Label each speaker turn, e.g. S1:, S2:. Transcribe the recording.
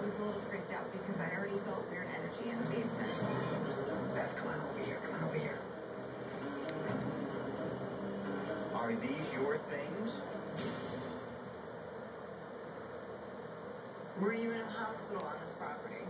S1: I was a little freaked out because I already felt weird energy in the basement.
S2: Beth, come on over here. Come on over here. Are these your things?
S1: Were you in a hospital on this property?